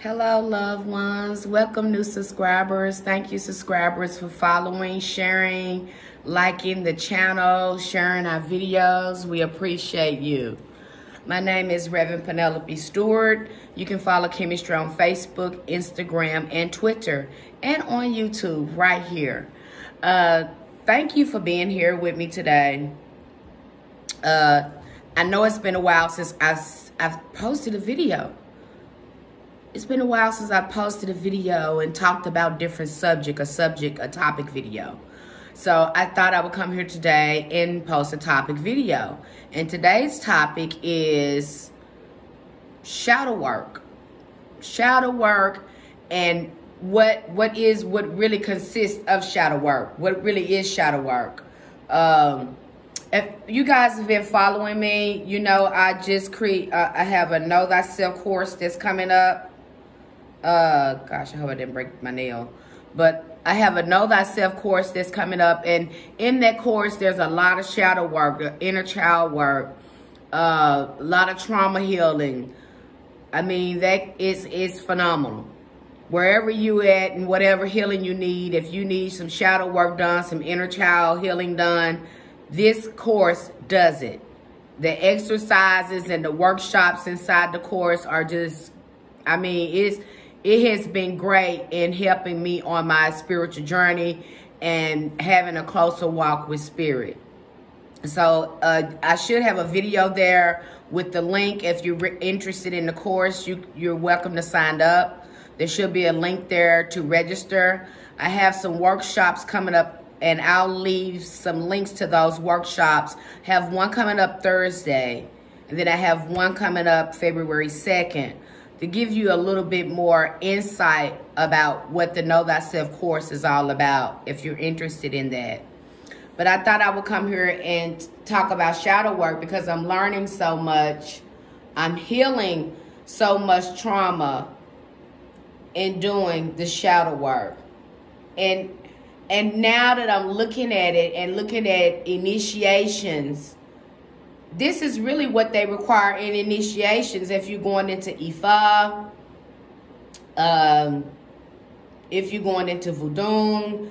Hello, loved ones. Welcome, new subscribers. Thank you, subscribers, for following, sharing, liking the channel, sharing our videos. We appreciate you. My name is Reverend Penelope Stewart. You can follow Kemancestry on Facebook, Instagram, and Twitter, and on YouTube right here. Uh, thank you for being here with me today. Uh, I know it's been a while since I've, I've posted a video it's been a while since I posted a video and talked about different subject, a subject, a topic video. So I thought I would come here today and post a topic video. And today's topic is shadow work. Shadow work and what what is what really consists of shadow work. What really is shadow work. Um, if you guys have been following me, you know I just create uh, I have a know thyself course that's coming up uh gosh i hope i didn't break my nail. But i have a know thyself course that's coming up and in that course there's a lot of shadow work inner child work uh, a lot of trauma healing. I mean that is is phenomenal. Wherever you at and whatever healing you need if you need some shadow work done some inner child healing done this course does it. The exercises and the workshops inside the course are just i mean it's it has been great in helping me on my spiritual journey and having a closer walk with spirit. So uh, I should have a video there with the link. If you're interested in the course, you, you're welcome to sign up. There should be a link there to register. I have some workshops coming up and I'll leave some links to those workshops. Have one coming up Thursday. And then I have one coming up February 2nd to give you a little bit more insight about what the Know Thyself course is all about if you're interested in that. But I thought I would come here and talk about shadow work because I'm learning so much. I'm healing so much trauma in doing the shadow work. And and now that I'm looking at it and looking at initiations this is really what they require in initiations if you're going into Ifa, um, if you're going into Voodoo.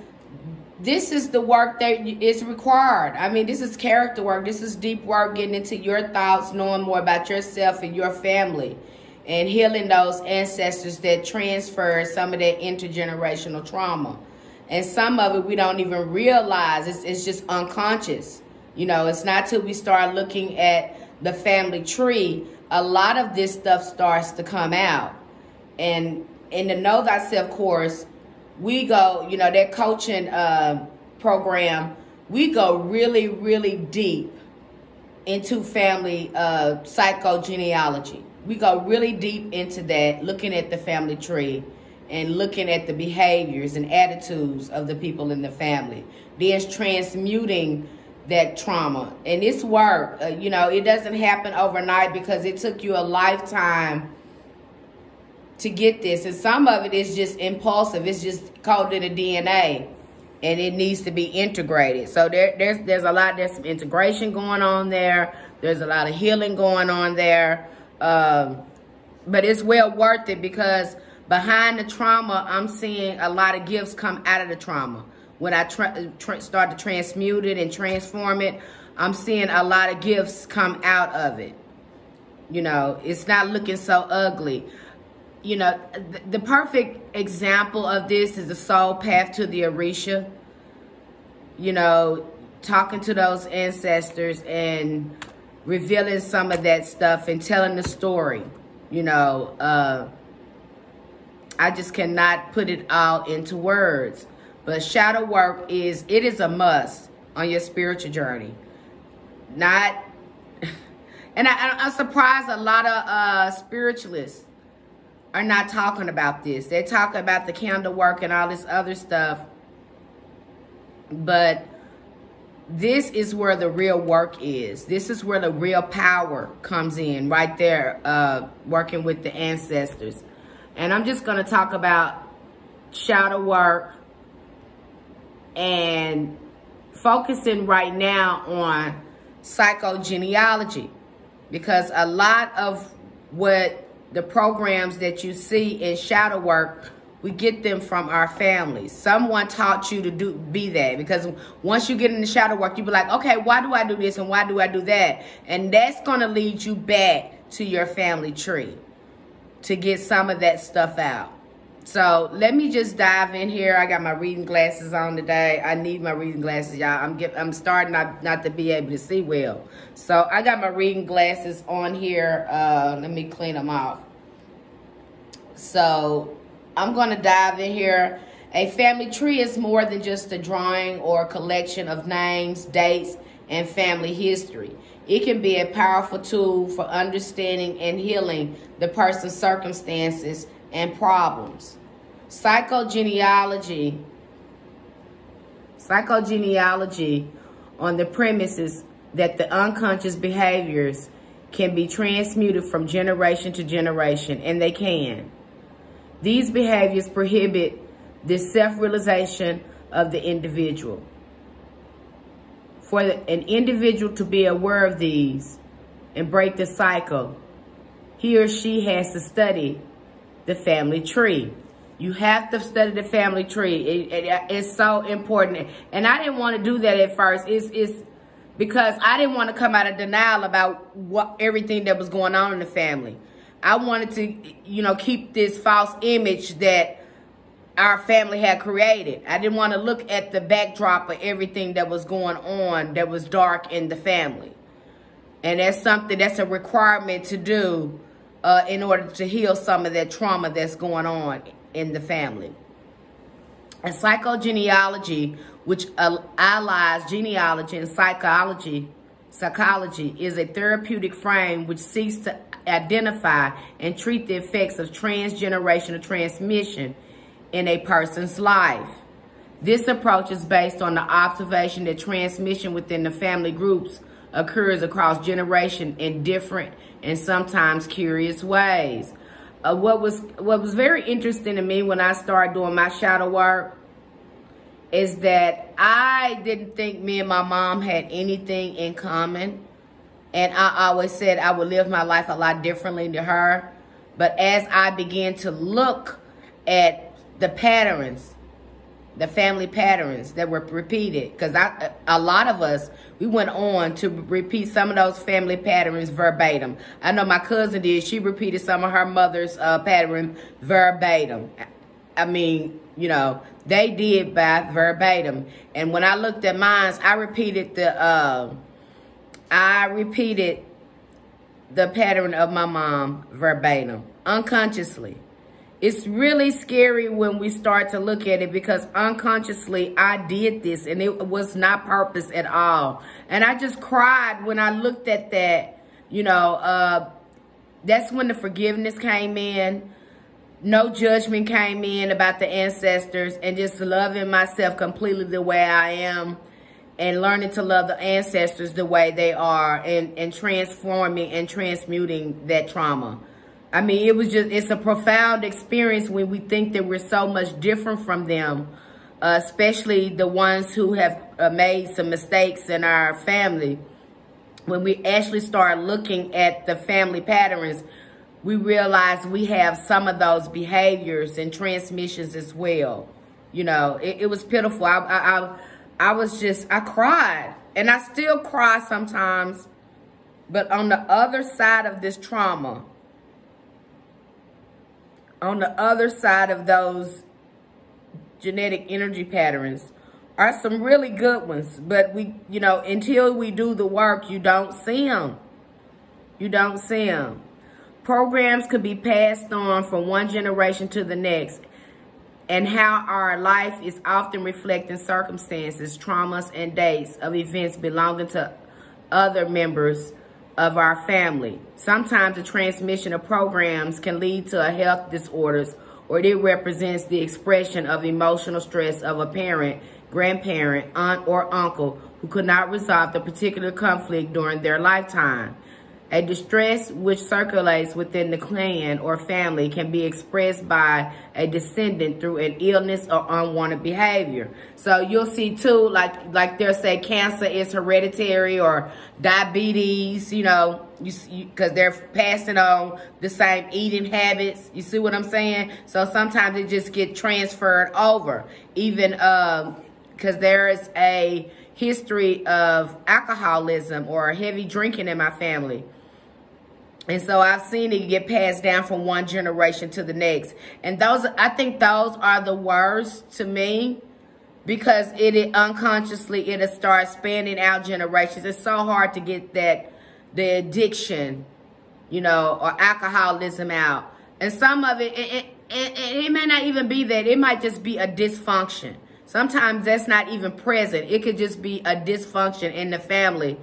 This is the work that is required. I mean, this is character work. This is deep work, getting into your thoughts, knowing more about yourself and your family, and healing those ancestors that transfer some of that intergenerational trauma. And some of it we don't even realize. It's, it's just unconscious. You know, it's not till we start looking at the family tree, a lot of this stuff starts to come out. And in the Know Thyself course, we go, you know, that coaching uh, program, we go really, really deep into family uh, psychogenealogy. We go really deep into that, looking at the family tree and looking at the behaviors and attitudes of the people in the family. Then transmuting that trauma. And it's work, uh, you know, it doesn't happen overnight because it took you a lifetime to get this. And some of it is just impulsive. It's just coded in the DNA and it needs to be integrated. So there, there's, there's a lot, there's some integration going on there. There's a lot of healing going on there. Um, but it's well worth it because behind the trauma, I'm seeing a lot of gifts come out of the trauma when I start to transmute it and transform it, I'm seeing a lot of gifts come out of it. You know, it's not looking so ugly. You know, th the perfect example of this is the soul path to the Orisha. You know, talking to those ancestors and revealing some of that stuff and telling the story. You know, uh, I just cannot put it all into words. But shadow work is, it is a must on your spiritual journey. Not, and I, am surprised a lot of uh, spiritualists are not talking about this. They talk about the candle work and all this other stuff. But this is where the real work is. This is where the real power comes in, right there, uh, working with the ancestors. And I'm just going to talk about shadow work, and focusing right now on psychogenealogy because a lot of what the programs that you see in shadow work, we get them from our families. Someone taught you to do be that because once you get in the shadow work, you be like, okay, why do I do this and why do I do that? And that's gonna lead you back to your family tree to get some of that stuff out. So let me just dive in here. I got my reading glasses on today. I need my reading glasses, y'all. I'm get, I'm starting not, not to be able to see well. So I got my reading glasses on here. Uh, let me clean them off. So I'm going to dive in here. A family tree is more than just a drawing or a collection of names, dates, and family history. It can be a powerful tool for understanding and healing the person's circumstances and problems. Psychogenealogy, psychogenealogy on the premises that the unconscious behaviors can be transmuted from generation to generation, and they can. These behaviors prohibit the self-realization of the individual. For an individual to be aware of these and break the cycle, he or she has to study the family tree. You have to study the family tree. It, it, it's so important. And I didn't want to do that at first. It's, it's because I didn't want to come out of denial about what everything that was going on in the family. I wanted to, you know, keep this false image that our family had created. I didn't want to look at the backdrop of everything that was going on that was dark in the family. And that's something that's a requirement to do uh, in order to heal some of that trauma that's going on in the family. And psychogenealogy, which uh, allies genealogy and psychology, psychology is a therapeutic frame which seeks to identify and treat the effects of transgenerational transmission in a person's life. This approach is based on the observation that transmission within the family groups occurs across generation in different and sometimes curious ways. Uh, what was what was very interesting to me when I started doing my shadow work is that I didn't think me and my mom had anything in common. And I always said I would live my life a lot differently to her. But as I began to look at the patterns the family patterns that were repeated because I a lot of us we went on to repeat some of those family patterns verbatim. I know my cousin did. She repeated some of her mother's uh, pattern verbatim. I mean, you know, they did by verbatim. And when I looked at mine, I repeated the uh, I repeated the pattern of my mom verbatim unconsciously. It's really scary when we start to look at it because unconsciously I did this and it was not purpose at all. And I just cried when I looked at that, you know, uh, that's when the forgiveness came in. No judgment came in about the ancestors and just loving myself completely the way I am and learning to love the ancestors the way they are and, and transforming and transmuting that trauma. I mean, it was just, it's a profound experience when we think that we're so much different from them, uh, especially the ones who have uh, made some mistakes in our family. When we actually start looking at the family patterns, we realize we have some of those behaviors and transmissions as well. You know, it, it was pitiful. I, I, I, I was just, I cried. And I still cry sometimes. But on the other side of this trauma, on the other side of those genetic energy patterns are some really good ones. But we, you know, until we do the work, you don't see them. You don't see them. Programs could be passed on from one generation to the next and how our life is often reflecting circumstances, traumas, and dates of events belonging to other members of our family. Sometimes the transmission of programs can lead to a health disorders or it represents the expression of emotional stress of a parent, grandparent, aunt, or uncle who could not resolve the particular conflict during their lifetime. A distress which circulates within the clan or family can be expressed by a descendant through an illness or unwanted behavior. So you'll see too, like like they'll say cancer is hereditary or diabetes, you know, you because they're passing on the same eating habits. You see what I'm saying? So sometimes it just get transferred over. Even because um, there is a history of alcoholism or heavy drinking in my family. And so I've seen it get passed down from one generation to the next. And those, I think those are the worst to me because it, it unconsciously, it'll start spanning out generations. It's so hard to get that, the addiction, you know, or alcoholism out. And some of it, it, it, it may not even be that. It might just be a dysfunction. Sometimes that's not even present. It could just be a dysfunction in the family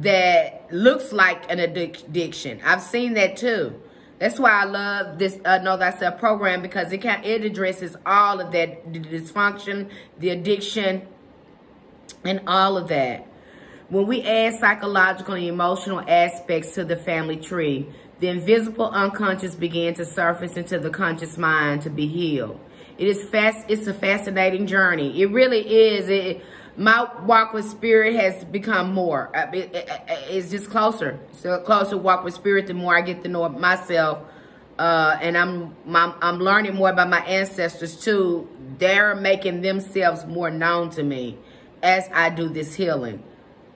that looks like an addiction. I've seen that too. That's why I love this uh, Know Thyself program because it can it addresses all of that the dysfunction, the addiction, and all of that. When we add psychological and emotional aspects to the family tree, the invisible unconscious began to surface into the conscious mind to be healed. It is fast. It's a fascinating journey. It really is. It, my walk with spirit has become more. Uh, it, it, it's just closer. So closer walk with spirit, the more I get to know myself. Uh, and I'm, I'm, I'm learning more about my ancestors too. They're making themselves more known to me as I do this healing.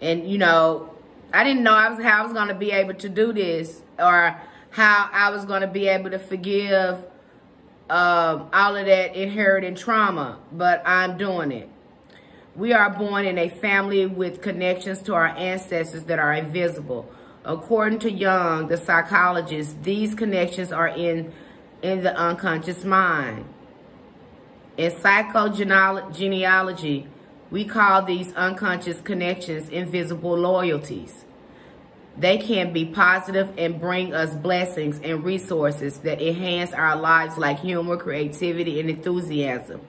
And you know, I didn't know I was how I was going to be able to do this or how I was going to be able to forgive um, all of that inherited trauma, but I'm doing it. We are born in a family with connections to our ancestors that are invisible. According to Jung, the psychologist, these connections are in, in the unconscious mind. In psychogenealogy, we call these unconscious connections invisible loyalties. They can be positive and bring us blessings and resources that enhance our lives like humor, creativity, and enthusiasm.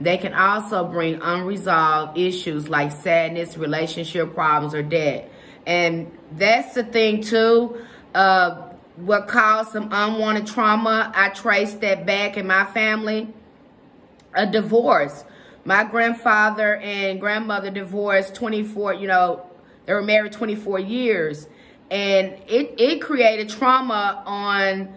They can also bring unresolved issues like sadness, relationship problems, or debt. And that's the thing too. Uh, what caused some unwanted trauma, I traced that back in my family. A divorce. My grandfather and grandmother divorced 24, you know, they were married 24 years. And it, it created trauma on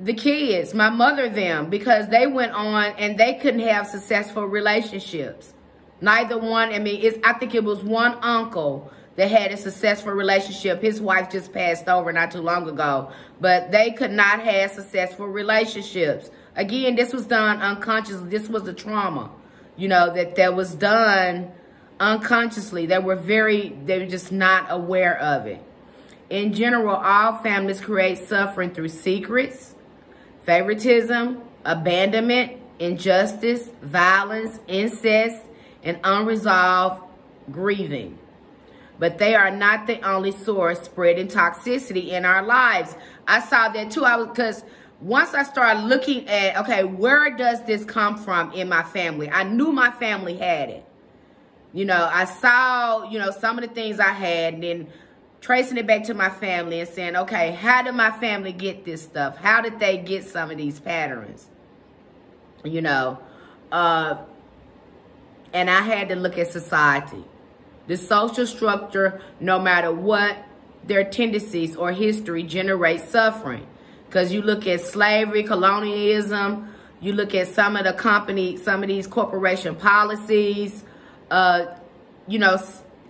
the kids, my mother, them, because they went on and they couldn't have successful relationships. Neither one, I mean, it's, I think it was one uncle that had a successful relationship. His wife just passed over not too long ago, but they could not have successful relationships. Again, this was done unconsciously. This was the trauma, you know, that, that was done unconsciously. They were very, they were just not aware of it. In general, all families create suffering through secrets, favoritism, abandonment, injustice, violence, incest, and unresolved grieving. But they are not the only source spreading toxicity in our lives. I saw that too. I was because once I started looking at, okay, where does this come from in my family? I knew my family had it. You know, I saw, you know, some of the things I had, and then tracing it back to my family and saying, okay, how did my family get this stuff? How did they get some of these patterns? You know, uh, and I had to look at society. The social structure, no matter what their tendencies or history, generates suffering. Because you look at slavery, colonialism, you look at some of the company, some of these corporation policies, uh, you know,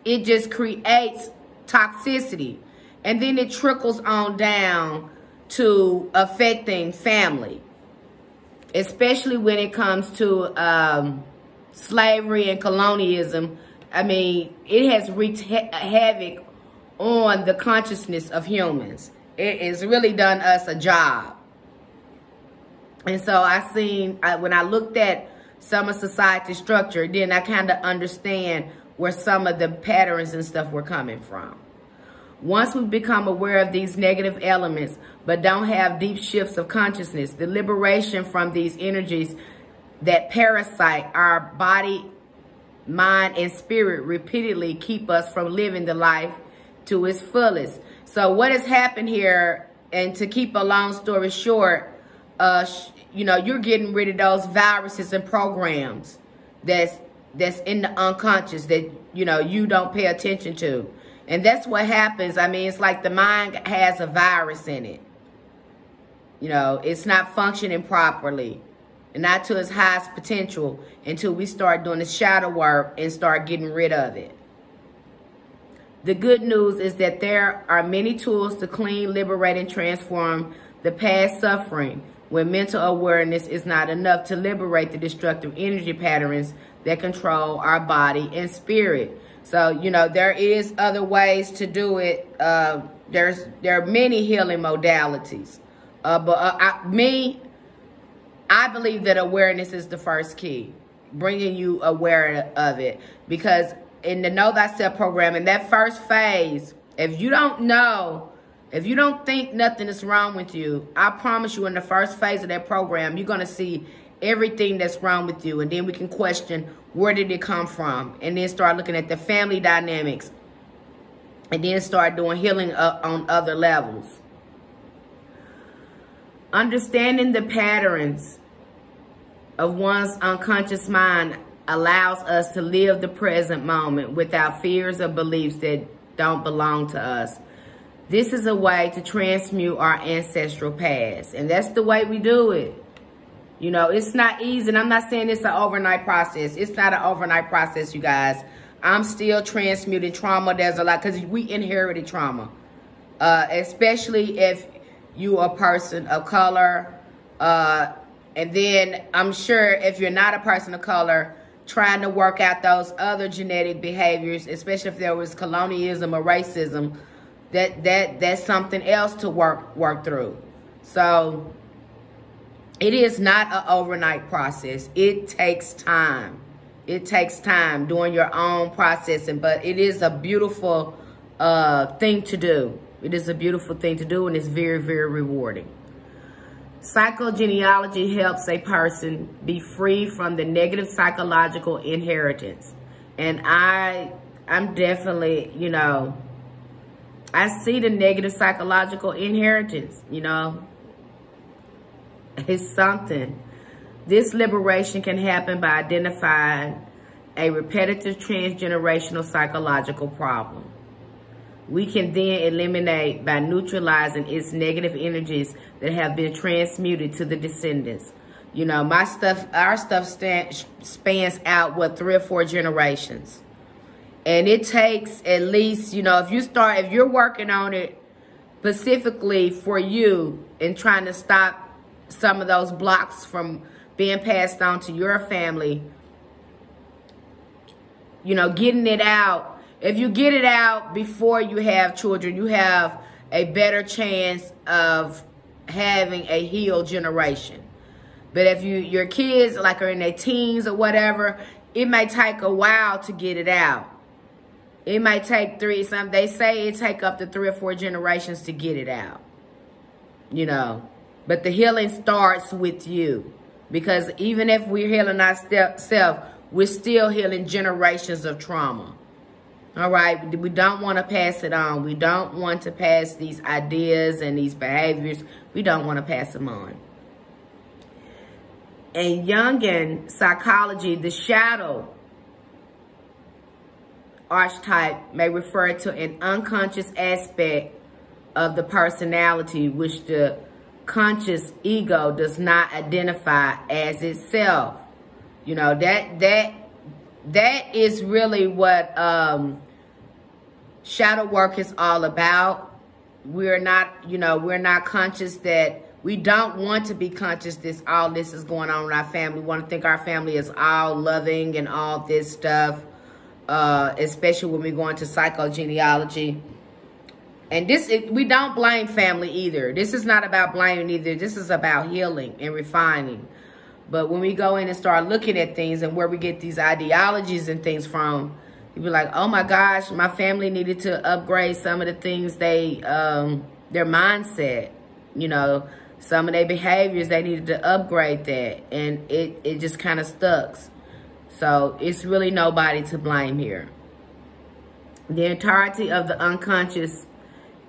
it just creates toxicity. And then it trickles on down to affecting family, especially when it comes to um, slavery and colonialism. I mean, it has wreaked ha havoc on the consciousness of humans. It has really done us a job. And so I seen, I, when I looked at some of society structure, then I kind of understand where some of the patterns and stuff were coming from. Once we become aware of these negative elements, but don't have deep shifts of consciousness, the liberation from these energies that parasite our body, mind, and spirit repeatedly keep us from living the life to its fullest. So what has happened here, and to keep a long story short, uh, you know, you're getting rid of those viruses and programs that's that's in the unconscious that you know you don't pay attention to. And that's what happens. I mean, it's like the mind has a virus in it. You know, it's not functioning properly and not to its highest potential until we start doing the shadow work and start getting rid of it. The good news is that there are many tools to clean, liberate, and transform the past suffering when mental awareness is not enough to liberate the destructive energy patterns that control our body and spirit. So, you know, there is other ways to do it. Uh, there's There are many healing modalities. Uh, but uh, I, me, I believe that awareness is the first key. Bringing you aware of it. Because in the Know Thyself program, in that first phase, if you don't know, if you don't think nothing is wrong with you, I promise you in the first phase of that program, you're going to see everything that's wrong with you. And then we can question, where did it come from? And then start looking at the family dynamics. And then start doing healing on other levels. Understanding the patterns of one's unconscious mind allows us to live the present moment without fears or beliefs that don't belong to us. This is a way to transmute our ancestral past. And that's the way we do it. You know, it's not easy. And I'm not saying it's an overnight process. It's not an overnight process, you guys. I'm still transmuting trauma. There's a lot because we inherited trauma. Uh, especially if you a person of color. Uh, and then I'm sure if you're not a person of color, trying to work out those other genetic behaviors, especially if there was colonialism or racism, that that that's something else to work work through. So it is not an overnight process. It takes time. It takes time doing your own processing, but it is a beautiful uh, thing to do. It is a beautiful thing to do, and it's very, very rewarding. Psychogenealogy helps a person be free from the negative psychological inheritance. And I, I'm definitely, you know, I see the negative psychological inheritance, you know. It's something. This liberation can happen by identifying a repetitive transgenerational psychological problem we can then eliminate by neutralizing its negative energies that have been transmuted to the descendants. You know, my stuff, our stuff spans out, what, three or four generations. And it takes at least, you know, if you start, if you're working on it specifically for you and trying to stop some of those blocks from being passed on to your family, you know, getting it out if you get it out before you have children, you have a better chance of having a healed generation. But if you your kids like are in their teens or whatever, it may take a while to get it out. It might take three, some they say it take up to three or four generations to get it out. You know. But the healing starts with you. Because even if we're healing ourselves, we're still healing generations of trauma. All right, we don't want to pass it on. We don't want to pass these ideas and these behaviors. We don't want to pass them on. In Jungian psychology, the shadow archetype may refer to an unconscious aspect of the personality which the conscious ego does not identify as itself. You know, that that that is really what um, shadow work is all about. We're not, you know, we're not conscious that we don't want to be conscious this all this is going on in our family. We want to think our family is all loving and all this stuff, uh, especially when we go into psychogenealogy. And this, it, we don't blame family either. This is not about blaming either. This is about healing and refining. But when we go in and start looking at things and where we get these ideologies and things from, you be like, oh my gosh, my family needed to upgrade some of the things they, um, their mindset, you know, some of their behaviors, they needed to upgrade that. And it, it just kind of stuck. So it's really nobody to blame here. The entirety of the unconscious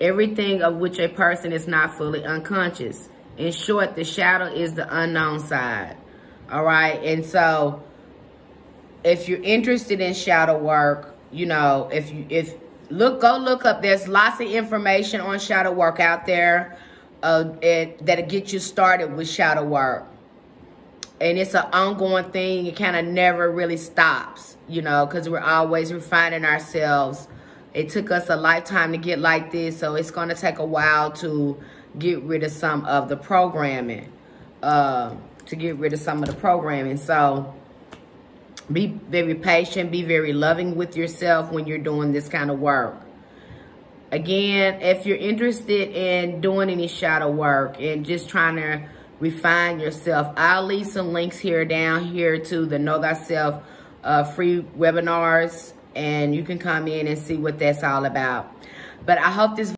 everything of which a person is not fully unconscious. In short, the shadow is the unknown side. All right. And so if you're interested in shadow work, you know, if you, if, look, go look up, there's lots of information on shadow work out there uh, it, that'll get you started with shadow work. And it's an ongoing thing. It kind of never really stops, you know, because we're always refining ourselves. It took us a lifetime to get like this, so it's going to take a while to get rid of some of the programming. Uh, to get rid of some of the programming. So be very patient, be very loving with yourself when you're doing this kind of work. Again, if you're interested in doing any shadow work and just trying to refine yourself, I'll leave some links here down here to the Know Thyself uh, free webinars and you can come in and see what that's all about. But I hope this